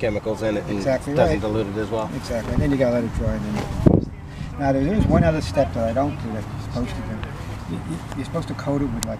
chemicals in it and Exactly doesn't right. dilute it as well. Exactly. And then you gotta let it dry. And then. Now there is one other step that I don't do that you're supposed to do. You're supposed to coat it with like